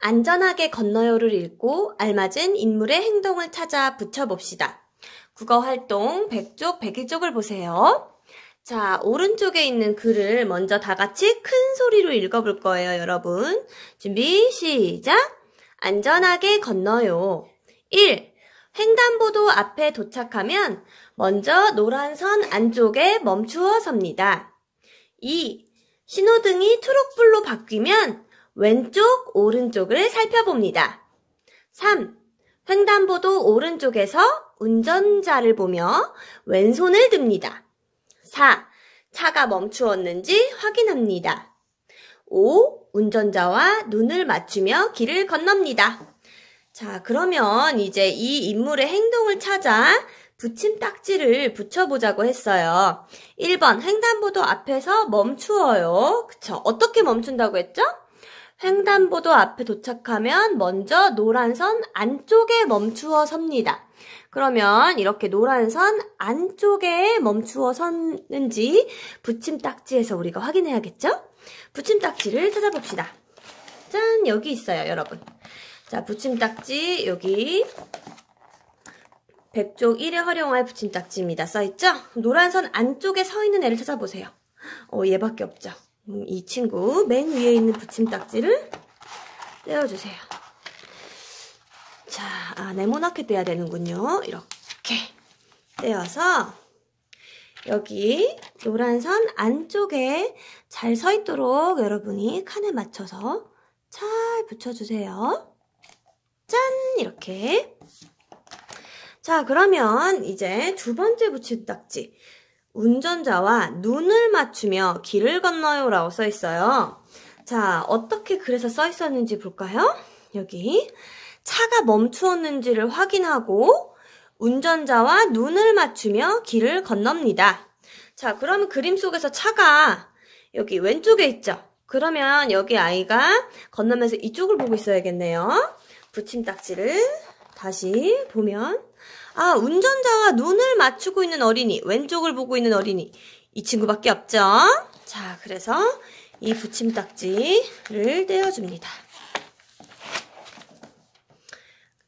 안전하게 건너요를 읽고 알맞은 인물의 행동을 찾아 붙여봅시다. 국어 활동 100쪽, 101쪽을 보세요. 자, 오른쪽에 있는 글을 먼저 다 같이 큰 소리로 읽어볼 거예요, 여러분. 준비, 시작! 안전하게 건너요. 1. 횡단보도 앞에 도착하면 먼저 노란 선 안쪽에 멈추어 섭니다. 2. 신호등이 초록불로 바뀌면 왼쪽, 오른쪽을 살펴봅니다. 3. 횡단보도 오른쪽에서 운전자를 보며 왼손을 듭니다. 4. 차가 멈추었는지 확인합니다. 5. 운전자와 눈을 맞추며 길을 건넙니다. 자, 그러면 이제 이 인물의 행동을 찾아 붙임 딱지를 붙여보자고 했어요. 1번, 횡단보도 앞에서 멈추어요. 그쵸? 어떻게 멈춘다고 했죠? 횡단보도 앞에 도착하면 먼저 노란 선 안쪽에 멈추어 섭니다. 그러면 이렇게 노란 선 안쪽에 멈추어 섰는지 붙임 딱지에서 우리가 확인해야겠죠? 붙임 딱지를 찾아봅시다. 짠! 여기 있어요, 여러분. 자, 붙임 딱지 여기 100쪽 1에 활용할 붙임 딱지입니다. 써있죠? 노란 선 안쪽에 서 있는 애를 찾아보세요. 어, 얘밖에 없죠? 음, 이 친구 맨 위에 있는 붙임딱지를 떼어주세요. 자, 아, 네모나게 떼야 되는군요. 이렇게 떼어서 여기 노란 선 안쪽에 잘 서 있도록 여러분이 칸에 맞춰서 잘 붙여주세요. 짠! 이렇게. 자, 그러면 이제 두 번째 붙임딱지. 운전자와 눈을 맞추며 길을 건너요 라고 써 있어요. 자, 어떻게 그래서 써 있었는지 볼까요? 여기 차가 멈추었는지를 확인하고 운전자와 눈을 맞추며 길을 건넙니다. 자, 그러면 그림 속에서 차가 여기 왼쪽에 있죠? 그러면 여기 아이가 건너면서 이쪽을 보고 있어야겠네요. 붙임딱지를 다시 보면 아, 운전자와 눈을 맞추고 있는 어린이, 왼쪽을 보고 있는 어린이. 이 친구밖에 없죠? 자, 그래서 이 붙임딱지를 떼어줍니다.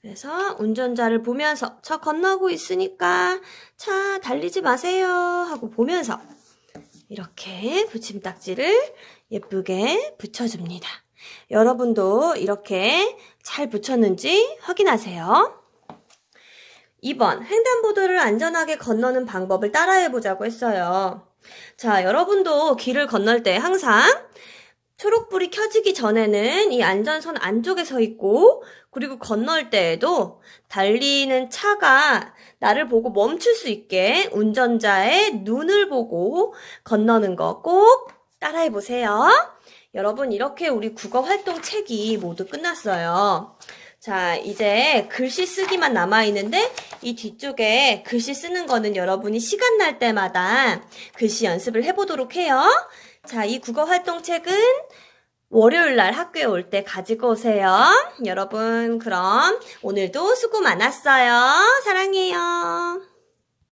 그래서 운전자를 보면서 저 건너고 있으니까 차 달리지 마세요 하고 보면서 이렇게 붙임딱지를 예쁘게 붙여줍니다. 여러분도 이렇게 잘 붙였는지 확인하세요. 2번, 횡단보도를 안전하게 건너는 방법을 따라해보자고 했어요. 자, 여러분도 길을 건널 때 항상 초록불이 켜지기 전에는 이 안전선 안쪽에 서 있고, 그리고 건널 때에도 달리는 차가 나를 보고 멈출 수 있게 운전자의 눈을 보고 건너는 거 꼭 따라해 보세요. 여러분, 이렇게 우리 국어 활동 책이 모두 끝났어요. 자, 이제 글씨 쓰기만 남아있는데 이 뒤쪽에 글씨 쓰는 거는 여러분이 시간 날 때마다 글씨 연습을 해보도록 해요. 자, 이 국어 활동책은 월요일 날 학교에 올 때 가지고 오세요. 여러분, 그럼 오늘도 수고 많았어요. 사랑해요.